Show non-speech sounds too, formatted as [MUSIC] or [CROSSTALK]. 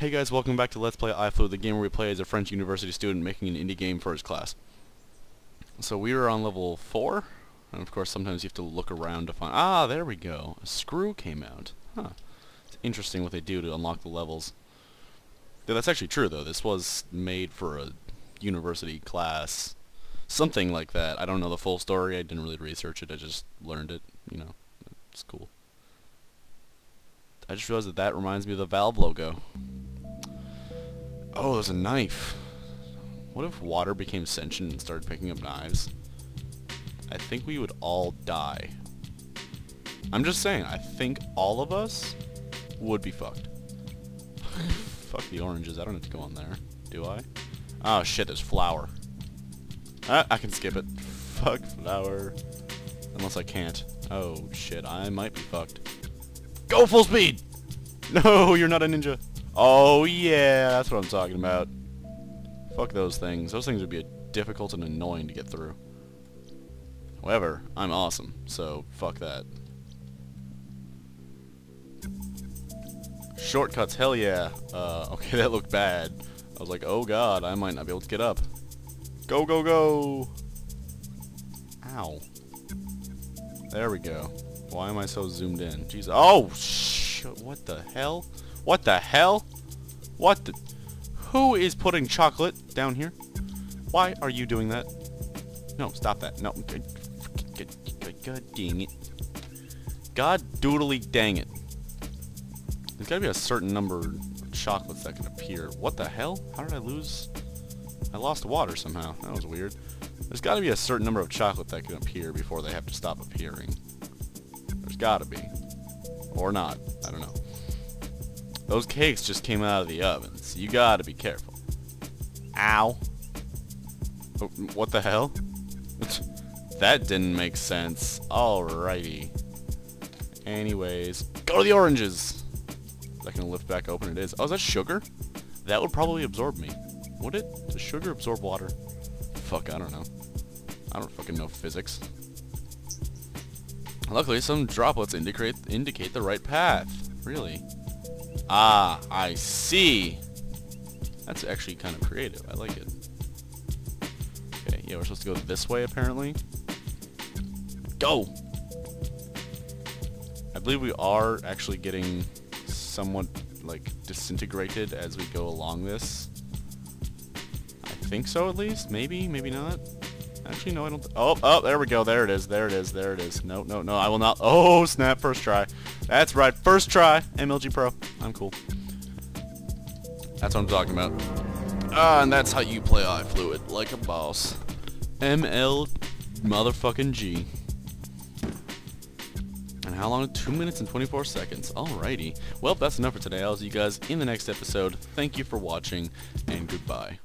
Hey guys, welcome back to Let's Play iFluid, the game where we play as a French university student making an indie game for his class. So we are on level 4, and of course sometimes you have to look around to find... Ah, there we go. A screw came out. Huh. It's interesting what they do to unlock the levels. Yeah, that's actually true though. This was made for a university class. Something like that. I don't know the full story. I didn't really research it. I just learned it. You know, it's cool. I just realized that that reminds me of the Valve logo. Oh, there's a knife. What if water became sentient and started picking up knives? I think we would all die. I'm just saying, I think all of us would be fucked. [LAUGHS] Fuck the oranges, I don't have to go on there. Do I? Oh shit, there's flour. Ah, I can skip it. [LAUGHS] Fuck flour. Unless I can't. Oh shit, I might be fucked. Go full speed! [LAUGHS] No, you're not a ninja. Oh yeah, that's what I'm talking about. Fuck those things. Those things would be difficult and annoying to get through. However, I'm awesome, so fuck that. Shortcuts, hell yeah. Uh, [LAUGHS] okay, that looked bad. I was like, oh god, I might not be able to get up. Go, go, go! Ow. There we go. Why am I so zoomed in? Jeez. Oh, sh what the hell? What the hell? What the... Who is putting chocolate down here? Why are you doing that? No, stop that. No. God, God dang it. God doodly dang it. There's gotta be a certain number of chocolates that can appear. What the hell? How did I lose? I lost water somehow. That was weird. There's gotta be a certain number of chocolate that can appear before they have to stop appearing. There's gotta be. Or not. I don't know. Those cakes just came out of the oven, so you gotta be careful. Ow. Oh, what the hell? that didn't make sense. Alrighty. Anyways, go to the oranges! Is that gonna lift back open? It is. Oh, is that sugar? That would probably absorb me. Would it? Does sugar absorb water? Fuck, I don't know. I don't fucking know physics. Luckily, some droplets indicate indicate the right path. Really? Ah, I see. That's actually kind of creative. I like it. Okay, yeah, we're supposed to go this way, apparently. Go! I believe we are actually getting somewhat, like, disintegrated as we go along this. I think so, at least. Maybe, maybe not. Actually, no, I don't... Oh, oh, there we go. There it is. There it is. There it is. No, no, no. I will not... Oh, snap. First try. That's right. First try. MLG Pro. I'm cool. That's what I'm talking about. Ah, and that's how you play iFluid. Like a boss. ML motherfucking G. And how long? 2 minutes and 24 seconds. Alrighty. Well, that's enough for today. I'll see you guys in the next episode. Thank you for watching, and goodbye.